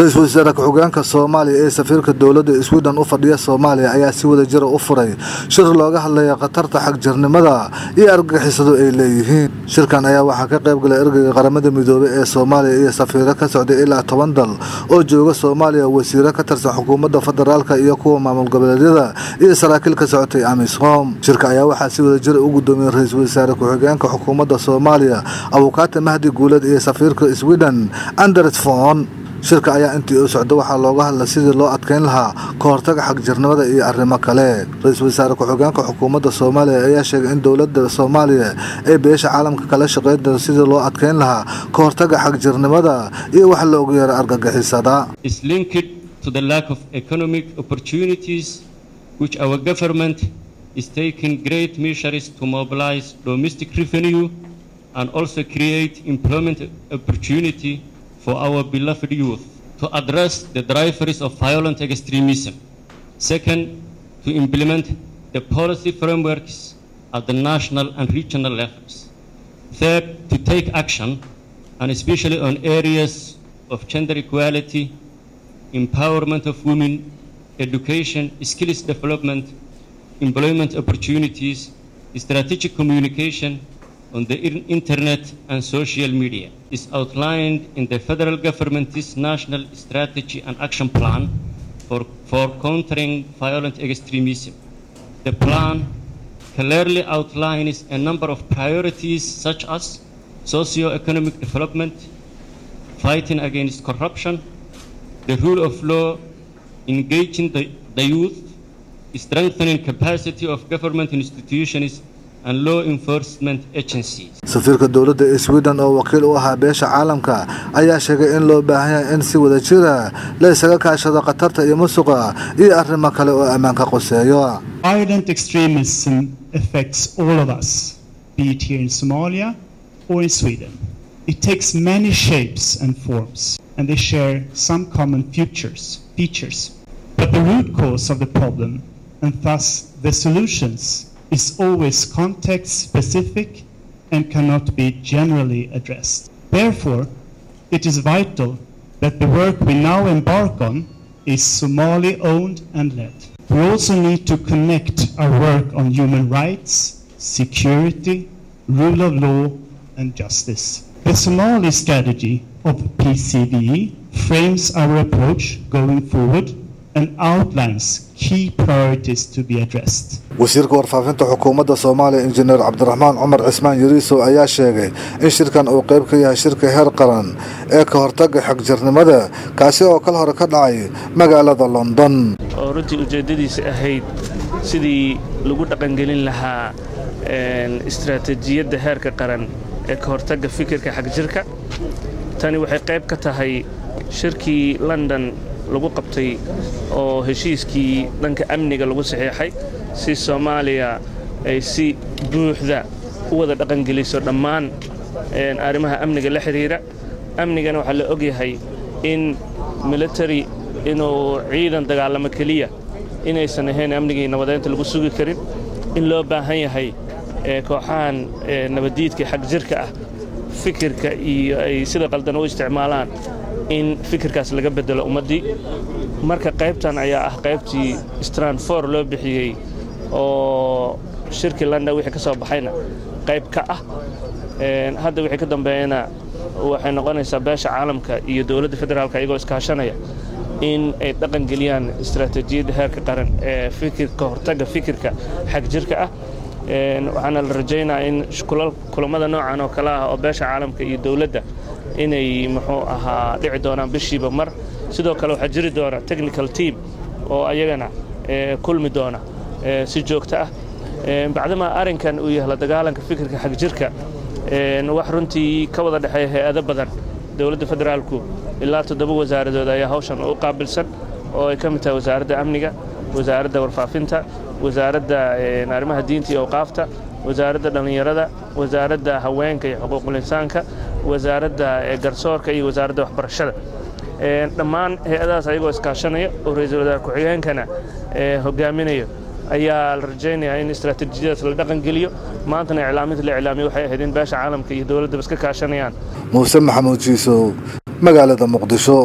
ra'iisul wasaare ku-xigeenka soomaaliya ee safiirka dowladda sweden u fadhiya soomaaliya ayaa si wada jira u furay shir looga hadlaya khatarta xagjirnimada iyo argagixisadu ay leeyihiin. Shirkan ayaa waxaa ka qayb galay ergeyga qaramada midoobey ee soomaaliya iyo safiiro ka socday ilaa toban dal oo jooga soomaaliya wasiiro ka tirsan xukuumadda federaalka iyo kuwa maamul goboleedyada iyo saraakiil ka socotay amisom shirka ayaa waxaa si wada jira u gudoomiyey ra'iisul wasaare ku-xigeenka xukuumadda soomaaliya abukaate mahdi guuled iyo safiirka sweden fon shirka ayaa intii u socda waxaa looga hadla sidii loo adkeyn lahaa ka xagjirnimada iyo arrimo kale. Ra'iisul wasaare ku-xigeenka xukuumadda soomaaliya ayaa sheegay in dowladda soomaaliya ay beesha caalamka kala shaqeyn doonto sidii loo adkeyn lahaa ka hortaga xagjirnimada iyo wax loogu yeero argagixisada. Is linked to the lack of economic opportunities which our government is taking great measures to mobilize domestic revenue and also create employment opportunity for our beloved youth to address the drivers of violent extremism. Second, to implement the policy frameworks at the national and regional levels. Third, to take action, and especially on areas of gender equality, empowerment of women, education, skills development, employment opportunities, strategic communication, on the internet and social media is outlined in the federal government's national strategy and action plan for, for countering violent extremism. The plan clearly outlines a number of priorities such as socio-economic development, fighting against corruption, the rule of law, engaging the, the youth, strengthening capacity of government institutions safiirka dowladda ee sweden oo wakiil u ahaa beesha caalamka ayaa sheegay in loo baahan yahay in si wada jira la isaga kaashado khatarta iyo musuqa iyo arrimo kale oo ammaanka qoseeyo is always context specific and cannot be generally addressed. Therefore, it is vital that the work we now embark on is Somali owned and led. We also need to connect our work on human rights, security, rule of law, and justice. The Somali strategy of PCBE frames our approach going forward and outlines key priorities to be addressed. wasiirka warfaafinta xukuumadda soomaaliya injineer cabdiraxmaan cumar cismaan yariisow ayaa sheegay in shirkan uu qayb ka yahay shirka heer qaran ee ka hortaga xagjirnimada kaasi oo kal hore ka dhacay magaalada london oo runtii ujeeddadiisa ahayd sidii lagu dhaqangelin lahaa istaraatiijiyadda heerka qaran ee ka hortagga fikirka xagjirka tani waxay qayb ka tahay shirkii london lagu qabtay oo heshiiskii dhanka amniga lagu saxiixay si soomaaliya ay si buuxda u wada dhaqangeliso dhammaan arrimaha amniga la xidhiira amnigana waxaa la ogyahay in military inuu ciidan dagaalamo keliya inaysan ahayn amnigii nabadeynta lagu sugi karin. In loo baahan yahay kooxahan nabaddiidka xag jirka ah fikirka iyo ay sida qaldan u isticmaalaan in fikirkaas laga bedelo ummaddii marka qaybtan ayaa ah qaybtii stranfor loo bixiyey oo shirkii london wixii ka soo baxayna qayb ka ah hadda wixii ka dambeeyana waxay noqonaysaa beesha caalamka iyo dowladda federaalka iyagoo iskaashanaya in ay dhaqan geliyaan istaraatiijiyadda heerka qaran ee fikirka hortagga fikirka xag jirka ah. Waxaana la rajaynaa in kulammada noocan oo kale ah oo beesha caalamka iyo dowladda inay muxuu ahaa dhici doonaan bishiiba mar. Sidoo kale waxaa jiri doona technical team oo ayagana kulmi doona si joogto ah. Bacdamaa arrinkan uu yahay la dagaalanka fikirka xagjirka wax runtii ka wada dhexeeya hay'ado badan dowladda federaalku ilaa toddoba wasaaradood ayaa hawshan u qaabilsan oo ay ka mid tahay wasaaradda amniga wasaaradda warfaafinta wasaaradda arrimaha diinta iyo awqaafta wasaaradda dhallinyarada wasaaradda haweenka iyo xuquuqul insaanka wasaaradda garsoorka iyo wasaaradda waxbarashada. Dhammaan hay'adahaas ayagoo iskaashanaya oo ra'iisul wasaare ku-xigeenkana hogaaminayo ayaa la rajaynayaa in istaraatiijiyadaas la dhaqan geliyo. Maantana iclaaminta la iclaamiyo waxay ahayd in beesha caalamka iyo dowladdaba iska kaashanayaan. Muuse maxamuud jiisow magaalada muqdisho